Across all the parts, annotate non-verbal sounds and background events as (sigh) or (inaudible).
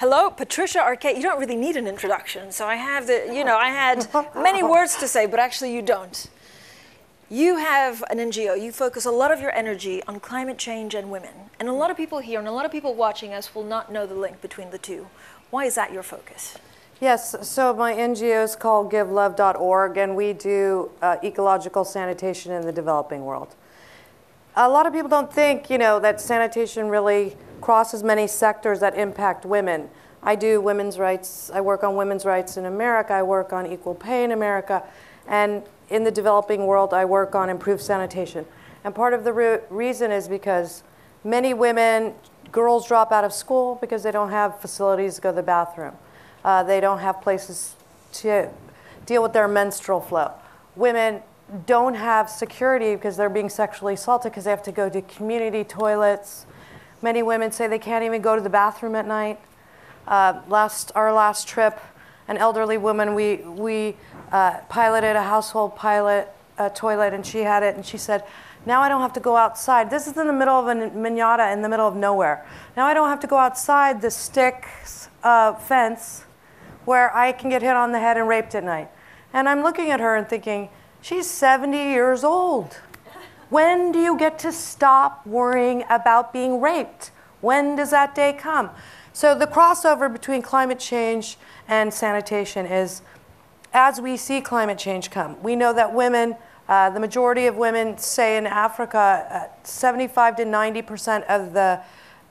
Hello, Patricia Arquette. You don't really need an introduction. So I have the, you know, I had many (laughs) words to say, but actually you don't. You have an NGO. You focus a lot of your energy on climate change and women. And a lot of people here and a lot of people watching us will not know the link between the two. Why is that your focus? Yes, so my NGO is called givelove.org, and we do uh, ecological sanitation in the developing world. A lot of people don't think, you know, that sanitation really crosses many sectors that impact women. I do women's rights, I work on women's rights in America, I work on equal pay in America, and in the developing world, I work on improved sanitation. And part of the re reason is because many women, girls drop out of school because they don't have facilities to go to the bathroom. Uh, they don't have places to deal with their menstrual flow. Women don't have security because they're being sexually assaulted because they have to go to community toilets. Many women say they can't even go to the bathroom at night. Uh, last, our last trip, an elderly woman, we, we uh, piloted a household pilot toilet and she had it and she said, now I don't have to go outside. This is in the middle of a manyatta in the middle of nowhere. Now I don't have to go outside the stick uh, fence where I can get hit on the head and raped at night. And I'm looking at her and thinking, she's 70 years old. When do you get to stop worrying about being raped? When does that day come? So the crossover between climate change and sanitation is as we see climate change come, we know that women, uh, the majority of women, say in Africa, uh, 75 to 90 percent of the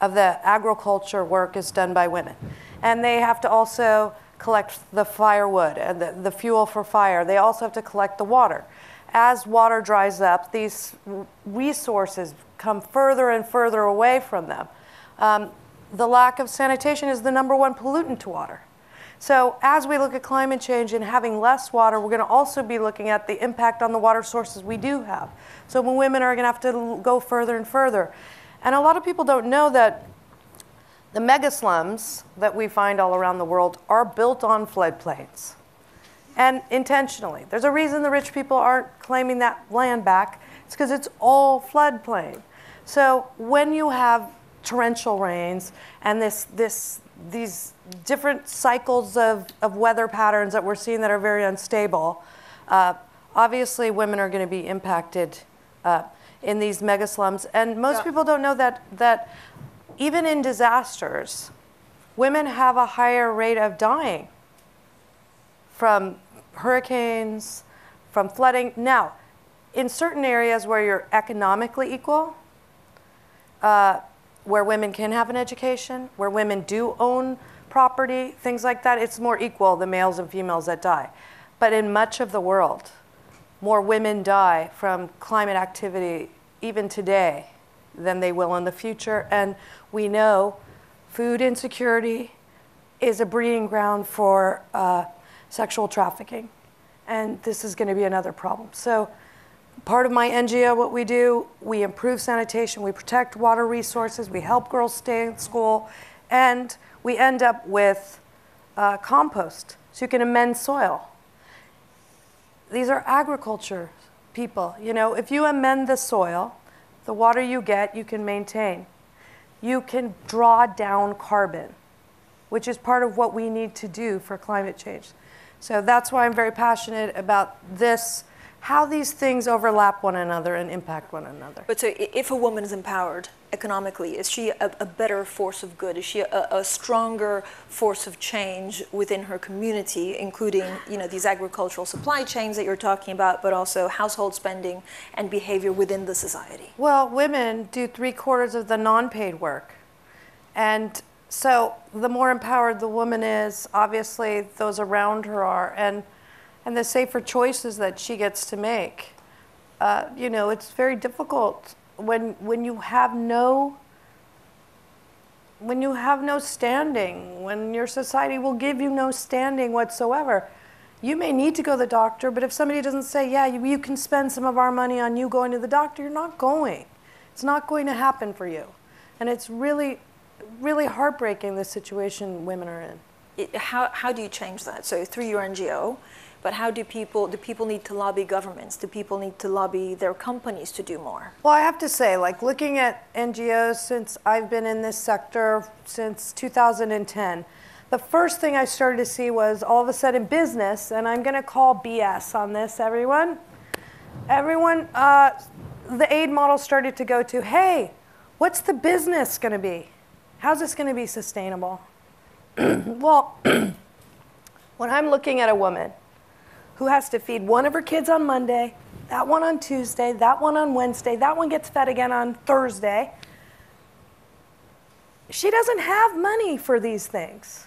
of the agriculture work is done by women, and they have to also collect the firewood and the, the fuel for fire. They also have to collect the water. As water dries up, these resources come further and further away from them. Um, the lack of sanitation is the number one pollutant to water. So as we look at climate change and having less water, we're going to also be looking at the impact on the water sources we do have. So women are going to have to go further and further. And a lot of people don't know that the mega slums that we find all around the world are built on floodplains. And intentionally. There's a reason the rich people aren't claiming that land back. It's because it's all floodplain. So when you have torrential rains and this, this, these different cycles of, of weather patterns that we're seeing that are very unstable, uh, obviously women are going to be impacted uh, in these mega slums. And most yeah. people don't know that, that even in disasters, women have a higher rate of dying from hurricanes, from flooding. Now, in certain areas where you're economically equal, uh, where women can have an education, where women do own property, things like that, it's more equal, the males and females that die. But in much of the world, more women die from climate activity even today than they will in the future. And we know food insecurity is a breeding ground for uh, sexual trafficking. And this is going to be another problem. So part of my NGO, what we do, we improve sanitation, we protect water resources, we help girls stay in school, and we end up with uh, compost, so you can amend soil. These are agriculture people. You know, if you amend the soil, the water you get, you can maintain. You can draw down carbon, which is part of what we need to do for climate change. So that's why I'm very passionate about this how these things overlap one another and impact one another. But so if a woman is empowered economically, is she a, a better force of good? Is she a, a, stronger force of change within her community, including you know these agricultural supply chains that you're talking about, but also household spending and behavior within the society? Well, women do three quarters of the non-paid work, and so the more empowered the woman is, obviously those around her are, and and the safer choices that she gets to make. Uh, you know, it's very difficult when when you have no when you have no standing, when your society will give you no standing whatsoever. You may need to go to the doctor, but if somebody doesn't say, yeah, you, you can spend some of our money on you going to the doctor, you're not going. It's not going to happen for you. And it's really, really heartbreaking the situation women are in it, how, how do you change that? So through your NGO, but how do people do people need to lobby governments? Do people need to lobby their companies to do more? Well, I have to say, like looking at NGOs since I've been in this sector since 2010, the first thing I started to see was all of a sudden business, and I'm going to call BS on this, everyone. Everyone, uh, the aid model started to go to, hey, what's the business going to be? How's this going to be sustainable? (clears throat) well, (clears throat) when I'm looking at a woman who has to feed one of her kids on Monday, that one on Tuesday, that one on Wednesday, that one gets fed again on Thursday, she doesn't have money for these things.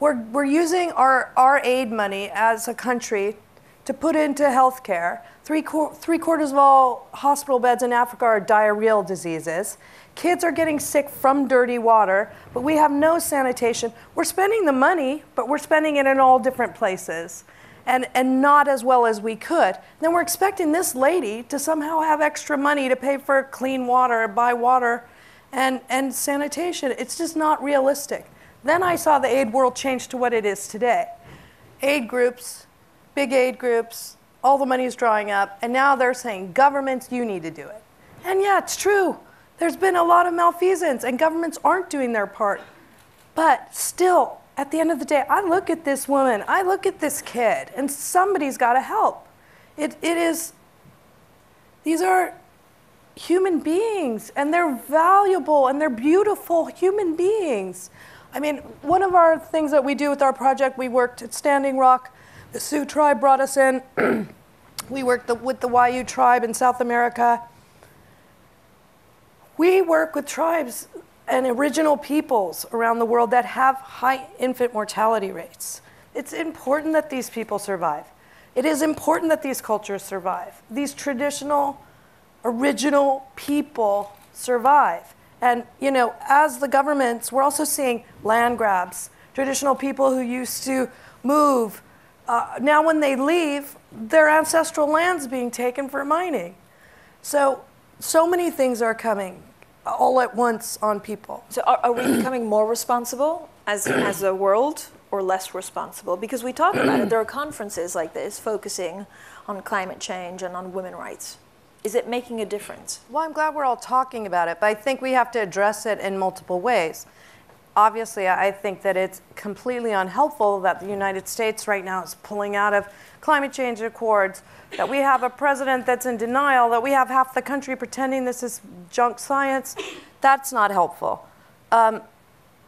We're, we're using our, our aid money as a country to put into healthcare. Three, three quarters of all hospital beds in Africa are diarrheal diseases. Kids are getting sick from dirty water, but we have no sanitation. We're spending the money, but we're spending it in all different places and, and not as well as we could. Then we're expecting this lady to somehow have extra money to pay for clean water, buy water, and, and sanitation. It's just not realistic. Then I saw the aid world change to what it is today. Aid groups, big aid groups, all the money is drying up, and now they're saying, governments, you need to do it. And yeah, it's true. There's been a lot of malfeasance, and governments aren't doing their part. But still, at the end of the day, I look at this woman, I look at this kid, and somebody's got to help. It, it is, these are human beings, and they're valuable, and they're beautiful human beings. I mean, one of our things that we do with our project, we worked at Standing Rock. The Sioux tribe brought us in. (clears throat) we worked the, with the Wayuu tribe in South America. We work with tribes and original peoples around the world that have high infant mortality rates. It's important that these people survive. It is important that these cultures survive. These traditional, original people survive. And, you know, as the governments, we're also seeing land grabs. Traditional people who used to move, uh, now when they leave, their ancestral land's being taken for mining. So, so many things are coming all at once on people. So are, are we (clears throat) becoming more responsible as, (clears throat) as a world or less responsible? Because we talk about it, there are (clears throat) conferences like this focusing on climate change and on women rights. Is it making a difference? Well, I'm glad we're all talking about it, but I think we have to address it in multiple ways. Obviously, I think that it's completely unhelpful that the United States right now is pulling out of climate change accords, that we have a president that's in denial, that we have half the country pretending this is junk science. That's not helpful. Um,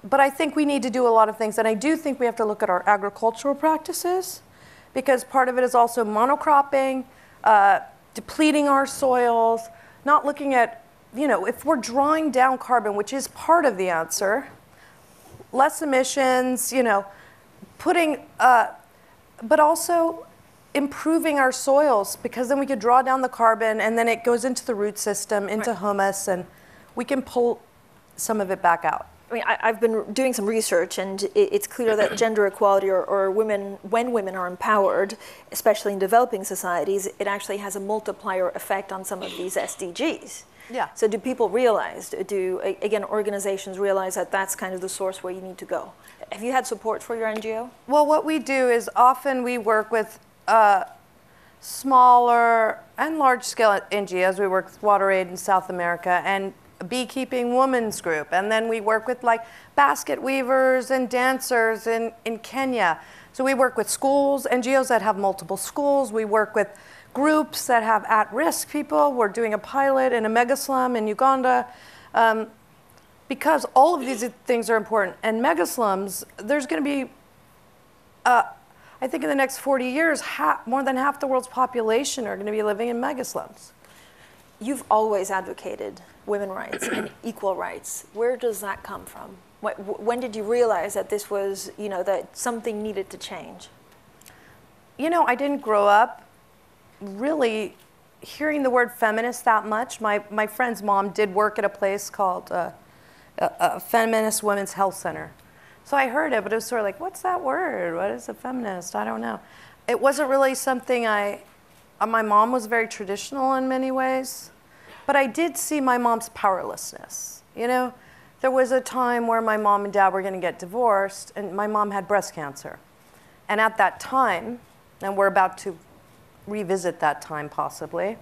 but I think we need to do a lot of things, and I do think we have to look at our agricultural practices because part of it is also monocropping, uh, depleting our soils, not looking at, you know, if we're drawing down carbon, which is part of the answer, less emissions, you know, putting, uh, but also improving our soils because then we could draw down the carbon and then it goes into the root system, into right. humus, and we can pull some of it back out. I mean, I, have been doing some research, and it, it's clear that (clears throat) gender equality or, or, women, when women are empowered, especially in developing societies, it actually has a multiplier effect on some of these SDGs. Yeah. So do people realize, do, again, organizations realize that that's kind of the source where you need to go? Have you had support for your NGO? Well, what we do is often we work with uh, smaller and large scale NGOs. We work with WaterAid in South America and Beekeeping Women's Group. And then we work with like basket weavers and dancers in, in Kenya. So we work with schools, NGOs that have multiple schools. We work with groups that have at risk people. We're doing a pilot in a mega slum in Uganda. Um, because all of these things are important. And mega slums, there's going to be uh, I think in the next 40 years, half, more than half the world's population are going to be living in megaslums. You've always advocated women rights and (coughs) equal rights. Where does that come from? When did you realize that this was, you know, that something needed to change? You know, I didn't grow up really hearing the word feminist that much. My, my friend's mom did work at a place called uh, a, a Feminist Women's Health Center. So I heard it, but it was sort of like, what's that word? What is a feminist? I don't know. It wasn't really something I, uh, my mom was very traditional in many ways, but I did see my mom's powerlessness. You know, there was a time where my mom and dad were going to get divorced, and my mom had breast cancer. And at that time, and we're about to revisit that time possibly,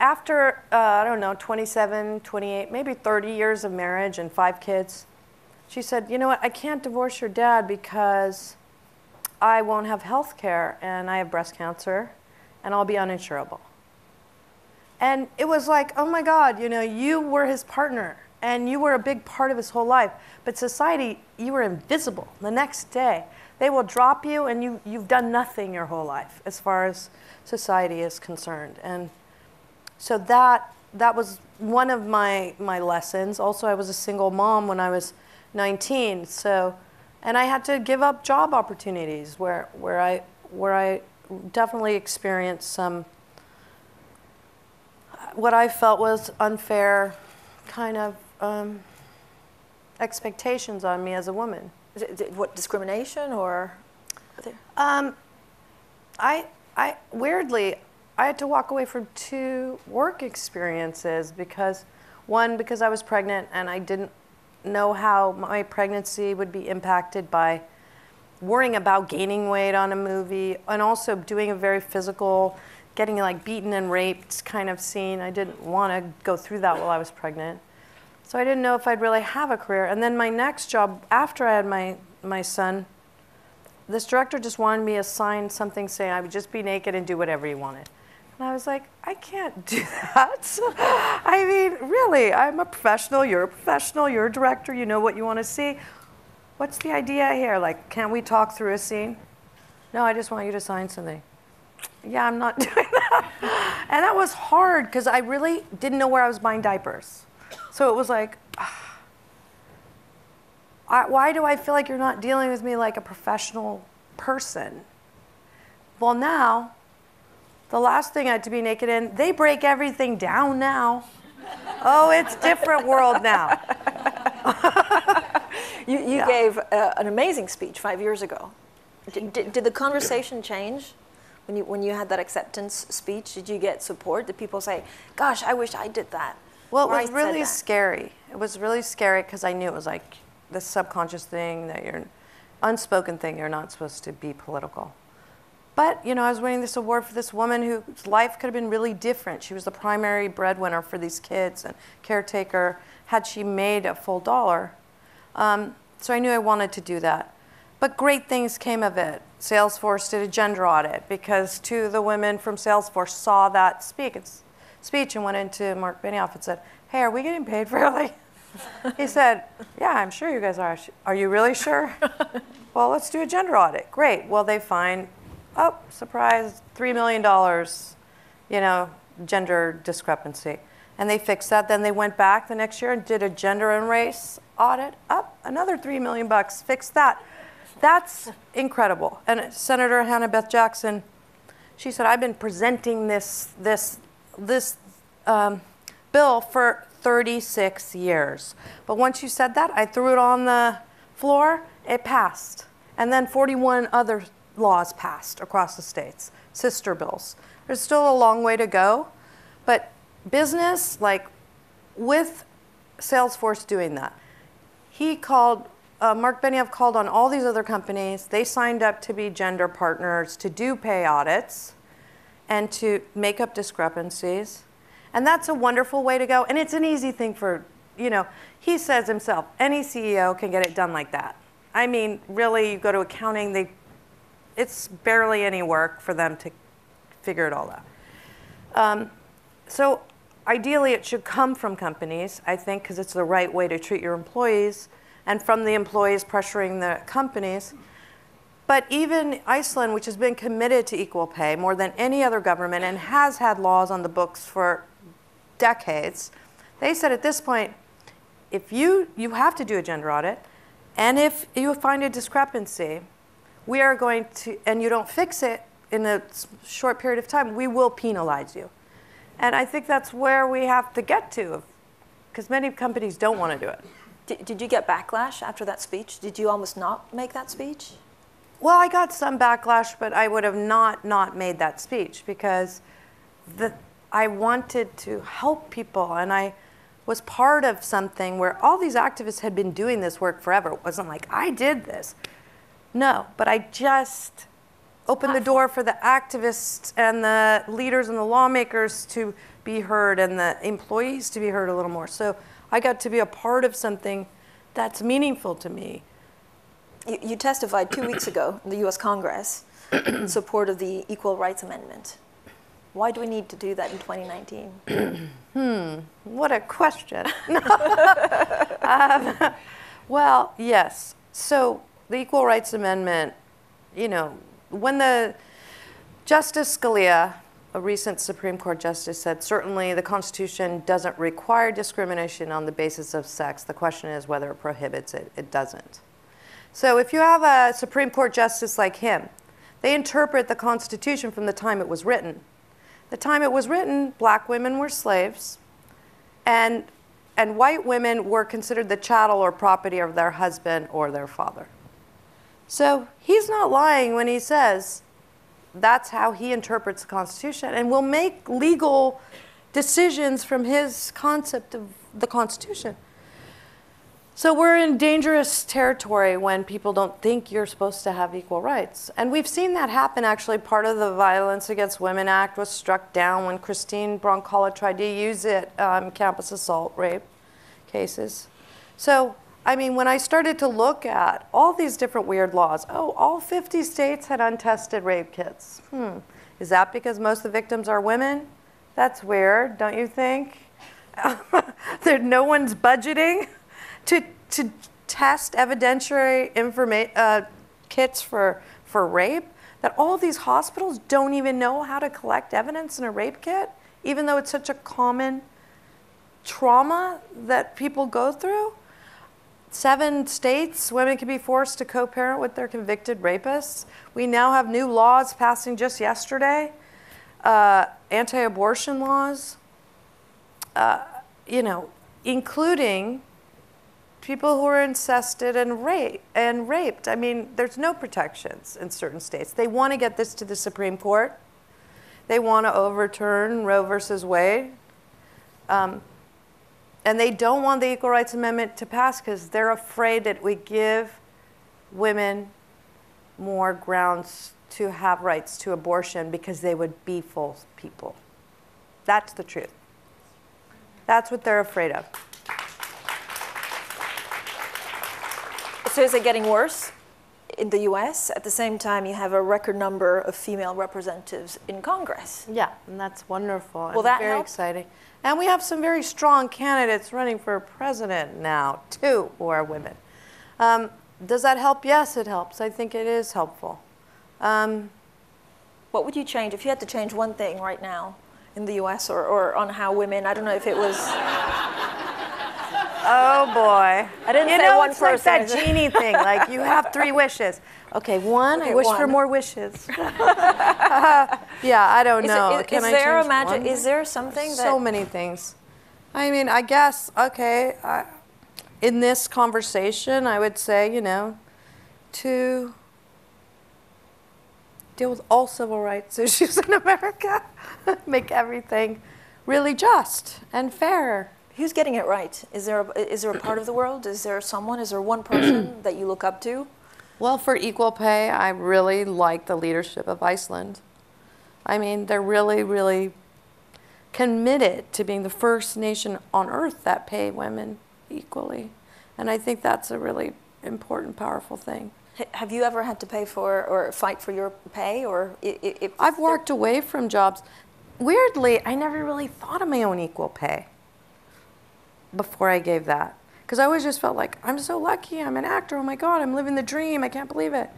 after, uh, I don't know, 27, 28, maybe 30 years of marriage and five kids, she said, You know what? I can't divorce your dad because I won't have health care and I have breast cancer and I'll be uninsurable. And it was like, oh my God, you know, you were his partner and you were a big part of his whole life. But society, you were invisible. The next day, they will drop you and you, you've done nothing your whole life as far as society is concerned. And so that, that was one of my, my lessons. Also, I was a single mom when I was 19. So, and I had to give up job opportunities where, where, I, where I definitely experienced some what I felt was unfair kind of um, expectations on me as a woman. What discrimination or? Um, I, I weirdly, I had to walk away from two work experiences because, one because I was pregnant and I didn't know how my pregnancy would be impacted by worrying about gaining weight on a movie and also doing a very physical getting like beaten and raped kind of scene. I didn't want to go through that while I was pregnant. So I didn't know if I'd really have a career. And then my next job after I had my, my son, this director just wanted me to sign something saying I would just be naked and do whatever he wanted. And I was like, I can't (laughs) do that. (laughs) I mean, really, I'm a professional, you're a professional, you're a director, you know what you want to see. What's the idea here? Like, can't we talk through a scene? No, I just want you to sign something yeah, I'm not (laughs) doing that. and that was hard because I really didn't know where I was buying diapers. So it was like, I, why do I feel like you're not dealing with me like a professional person? Well, now, the last thing I had to be naked in, they break everything down now. oh, it's different world now. (laughs) you you yeah. gave uh, an amazing speech five years ago. Did, did, did the conversation change? when you when you had that acceptance speech did you get support did people say gosh i wish i did that well it was really scary. It was really scary because i knew it was like this subconscious thing that you're unspoken thing you're not supposed to be political. But you know i was winning this award for this woman whose life could have been really different. She was the primary breadwinner for these kids and caretaker. Had she made a full dollar um, so i knew i wanted to do that. But great things came of it. Salesforce did a gender audit because two of the women from Salesforce saw that speak, speech and went into Mark Benioff and said, Hey, are we getting paid fairly? he said, Yeah, I'm sure you guys are. Are you really sure? (laughs) well, let's do a gender audit. Great. Well, they find, oh, surprise, $3 million, you know, gender discrepancy. And they fixed that. Then they went back the next year and did a gender and race audit. Up, oh, another 3 million bucks, fixed that. That's incredible. And Senator Hannah Beth Jackson, she said, I've been presenting this, this, this um, bill for 36 years. But once you said that, I threw it on the floor, it passed. And then 41 other laws passed across the states, sister bills. There's still a long way to go, but business, like with Salesforce doing that, he called uh, Mark Benioff called on all these other companies. They signed up to be gender partners to do pay audits and to make up discrepancies. And that's a wonderful way to go. And it's an easy thing for, you know, he says himself, any CEO can get it done like that. I mean, really, you go to accounting, they, it's barely any work for them to figure it all out. Um, so ideally, it should come from companies, I think, because it's the right way to treat your employees and from the employees pressuring the companies. But even Iceland, which has been committed to equal pay more than any other government and has had laws on the books for decades, they said at this point, if you, you have to do a gender audit, and if you find a discrepancy, we are going to, and you don't fix it in a short period of time, we will penalize you. And I think that's where we have to get to, because many companies don't want to do it. Did, did you get backlash after that speech? Did you almost not make that speech? Well, I got some backlash, but I would have not not made that speech because the, I wanted to help people, and I was part of something where all these activists had been doing this work forever. It wasn't like I did this. No, but I just opened the door for the activists and the leaders and the lawmakers to be heard and the employees to be heard a little more. So I got to be a part of something that's meaningful to me. You, you testified two weeks ago in the US Congress in (clears throat) support of the Equal Rights Amendment. Why do we need to do that in 2019? (clears throat) hmm, what a question. (laughs) um, well, yes. So the Equal Rights Amendment, you know, when the Justice Scalia, a recent Supreme Court justice, said certainly the Constitution doesn't require discrimination on the basis of sex. The question is whether it prohibits it. It doesn't. So if you have a Supreme Court justice like him, they interpret the Constitution from the time it was written. The time it was written, black women were slaves, and, and white women were considered the chattel or property of their husband or their father. So he's not lying when he says that's how he interprets the Constitution and will make legal decisions from his concept of the Constitution. So we're in dangerous territory when people don't think you're supposed to have equal rights. And we've seen that happen actually. Part of the Violence Against Women Act was struck down when Christine Brzonkala tried to use it um, campus assault rape cases. So I mean, when I started to look at all these different weird laws, oh, all 50 states had untested rape kits. Hmm. Is that because most of the victims are women? That's weird, don't you think? (laughs) no one's budgeting to, to test evidentiary informa- uh, kits for, for rape. That all these hospitals don't even know how to collect evidence in a rape kit, even though it's such a common trauma that people go through seven states, women can be forced to co parent with their convicted rapists. We now have new laws passing just yesterday, uh, anti abortion laws, uh, you know, including people who are incested and, rape, and raped. I mean, there's no protections in certain states. They want to get this to the Supreme Court, they want to overturn Roe versus Wade. Um, and they don't want the Equal Rights Amendment to pass because they're afraid that we give women more grounds to have rights to abortion because they would be full people. That's the truth. That's what they're afraid of. So is it getting worse in the US? At the same time, you have a record number of female representatives in Congress. Yeah, and that's wonderful. Will that very help? exciting. And we have some very strong candidates running for president now, too, who are women. Um, does that help? Yes, it helps. I think it is helpful. Um, what would you change if you had to change one thing right now in the US or, or on how women, I don't know if it was. Oh boy. I didn't you say know, one it's person. like that genie thing. Like you have three wishes. Okay, one, okay, I wish one. for more wishes. uh, (laughs) yeah, I don't is know. It, is, Can is I there a magic? Is there something that so many things? I mean, I guess okay. I, in this conversation, I would say, you know, to deal with all civil rights (laughs) issues in America, (laughs) make everything really just and fair. Who's getting it right? Is there a, is there a part of the world? Is there someone? Is there one person (clears throat) that you look up to? Well, for equal pay, I really like the leadership of Iceland. I mean, they're really, really committed to being the first nation on earth that pay women equally. And I think that's a really important, powerful thing. Have you ever had to pay for or fight for your pay? Or if I've walked away from jobs. Weirdly, I never really thought of my own equal pay before I gave that because I always just felt like I'm so lucky. I'm an actor. Oh my God, I'm living the dream. I can't believe it.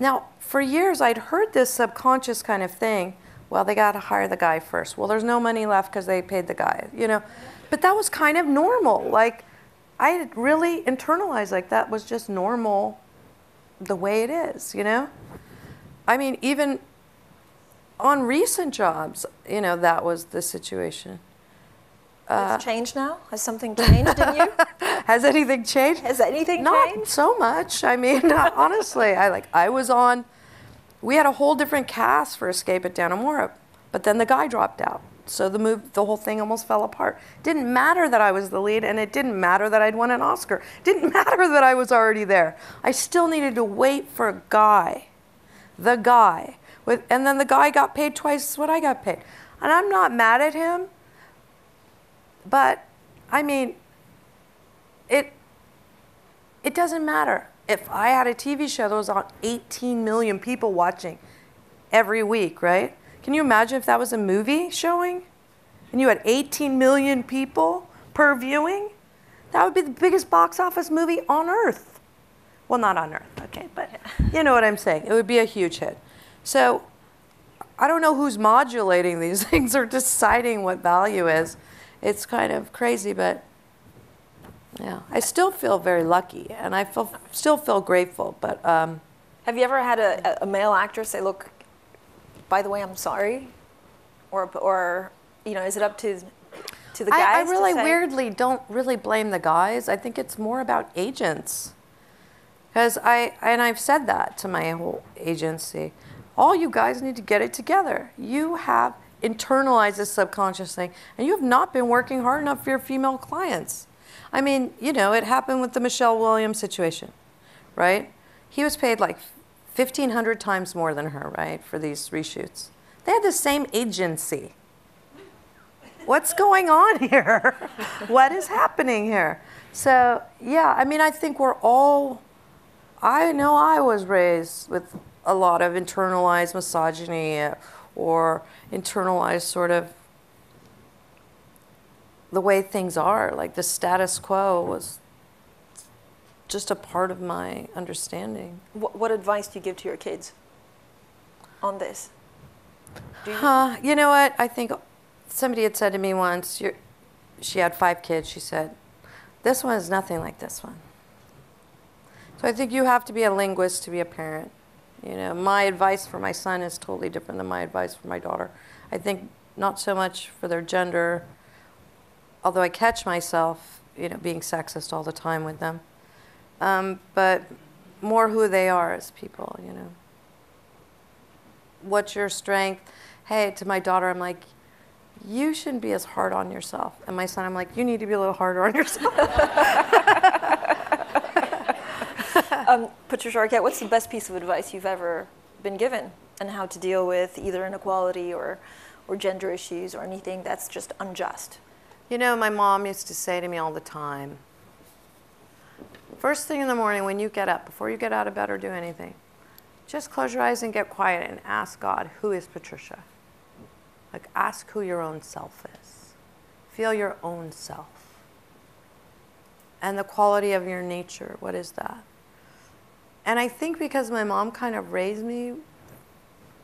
Now, for years, I'd heard this subconscious kind of thing. Well, they got to hire the guy first. Well, there's no money left because they paid the guy, you know. But that was kind of normal. Like, I really internalized like that was just normal the way it is, you know? I mean, even on recent jobs, you know, that was the situation. Uh, Has changed now? Has something changed in you? (laughs) Has anything changed? Has anything Not changed? Not so much. I mean, (laughs) honestly, I like I was on. We had a whole different cast for Escape at Dannemora, but then the guy dropped out. So the move, the whole thing almost fell apart. Didn't matter that I was the lead, and it didn't matter that I'd won an Oscar. Didn't (laughs) matter that I was already there. I still needed to wait for a guy, the guy, with, and then the guy got paid twice what I got paid. And I'm not mad at him, but I mean, it it doesn't matter. If I had a TV show that was on 18 million people watching every week, right? Can you imagine if that was a movie showing and you had 18 million people per viewing? That would be the biggest box office movie on earth. Well, not on earth, okay, but you know what I'm saying. It would be a huge hit. So I don't know who's modulating these (laughs) things or deciding what value is. It's kind of crazy, but yeah, I still feel very lucky, and I feel, still feel grateful. But um, Have you ever had a, a male actor say, "Look, by the way, I'm sorry," or or you know, is it up to to the guys? I, I really weirdly don't really blame the guys. I think it's more about agents. Because I, and I've said that to my whole agency. All you guys need to get it together. You have internalized this subconscious thing, and you have not been working hard enough for your female clients. I mean, you know, it happened with the Michelle Williams situation, right? He was paid like 1,500 times more than her, right, for these reshoots. They had the same agency what's going on (laughs) here? what is happening here? So, yeah, I mean, I think we're all, I know I was raised with a lot of internalized misogyny or internalized sort of the way things are. Like the status quo was just a part of my understanding. What, what advice do you give to your kids on this? Do you? Huh, you know what? I think somebody had said to me once, she had five kids, she said, this one is nothing like this one. So I think you have to be a linguist to be a parent. You know, my advice for my son is totally different than my advice for my daughter. I think not so much for their gender, although I catch myself, you know, being sexist all the time with them, um, but more who they are as people, you know what's your strength? Hey, to my daughter, I'm like, you shouldn't be as hard on yourself. And my son, I'm like, you need to be a little harder on yourself. (laughs) Um, Patricia Arquette, what's the best piece of advice you've ever been given on how to deal with either inequality or, or gender issues or anything that's just unjust? you know, my mom used to say to me all the time first thing in the morning when you get up, before you get out of bed or do anything, just close your eyes and get quiet and ask God, who is Patricia? Like, ask who your own self is. Feel your own self. And the quality of your nature, what is that? And I think because my mom kind of raised me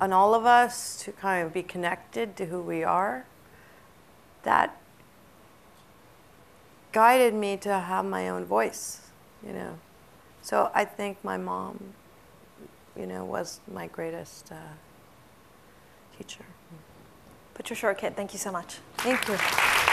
and all of us to kind of be connected to who we are, that guided me to have my own voice, you know. So I think my mom, you know, was my greatest uh, teacher. Patricia Arquette, thank you so much. Thank you.